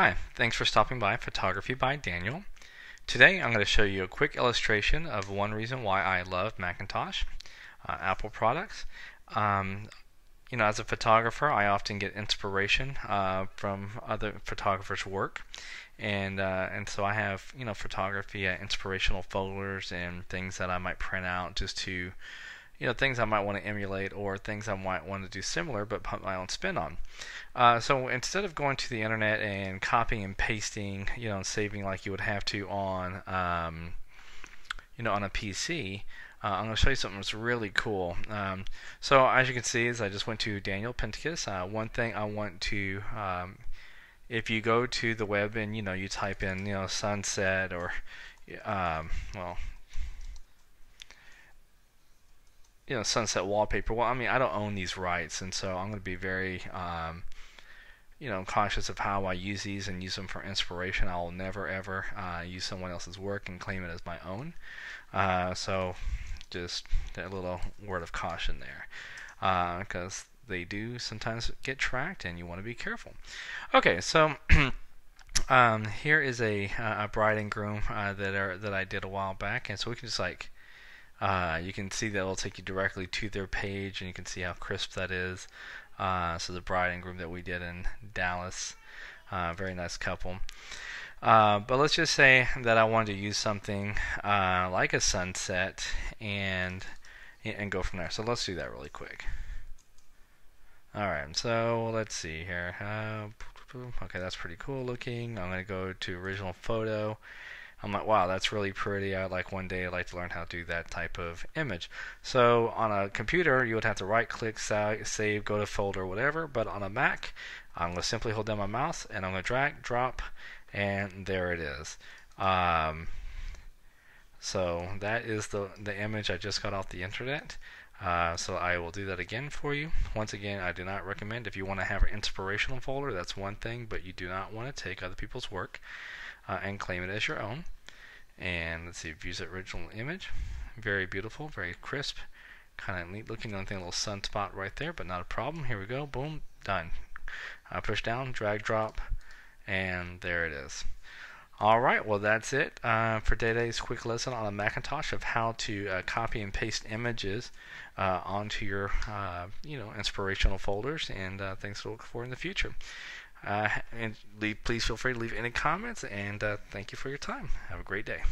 Hi, thanks for stopping by Photography by Daniel. Today I'm going to show you a quick illustration of one reason why I love Macintosh, uh, Apple products. Um, you know, as a photographer, I often get inspiration uh, from other photographers' work, and uh, and so I have you know photography uh, inspirational folders and things that I might print out just to you know things I might want to emulate or things I might want to do similar but put my own spin on. Uh, so instead of going to the internet and copying and pasting, you know, and saving like you would have to on, um, you know, on a PC, uh, I'm going to show you something that's really cool. Um, so as you can see, is I just went to Daniel Penticus. Uh, one thing I want to, um, if you go to the web and you know you type in you know sunset or, um, well, you know sunset wallpaper. Well, I mean I don't own these rights, and so I'm going to be very um, you know cautious of how I use these and use them for inspiration. I will never ever uh, use someone else's work and claim it as my own. Uh, so just a little word of caution there, because uh, they do sometimes get tracked, and you want to be careful. Okay, so. um, here is a, a bride and groom uh, that are that I did a while back, and so we can just like uh, you can see that it'll take you directly to their page, and you can see how crisp that is. Uh, so the bride and groom that we did in Dallas, uh, very nice couple. Uh, but let's just say that I wanted to use something uh, like a sunset and and go from there. So let's do that really quick. Alright, so let's see here. Uh, okay, that's pretty cool looking. I'm going to go to original photo I'm like, wow, that's really pretty. I'd like one day I'd like to learn how to do that type of image. So on a computer, you would have to right click, save, go to folder, whatever. But on a Mac, I'm going to simply hold down my mouse and I'm going to drag, drop, and there it is. Um, so that is the, the image I just got off the internet. Uh, so I will do that again for you. Once again, I do not recommend if you want to have an inspirational folder, that's one thing, but you do not want to take other people's work uh, and claim it as your own. And let's see, views the original image. Very beautiful, very crisp, kind of neat looking. Only thing, a little sunspot right there, but not a problem. Here we go, boom, done. I push down, drag, drop, and there it is. All right, well that's it uh, for today's quick lesson on a Macintosh of how to uh, copy and paste images uh, onto your, uh, you know, inspirational folders and uh, things to look for in the future. Uh, and leave, please feel free to leave any comments, and uh, thank you for your time. Have a great day.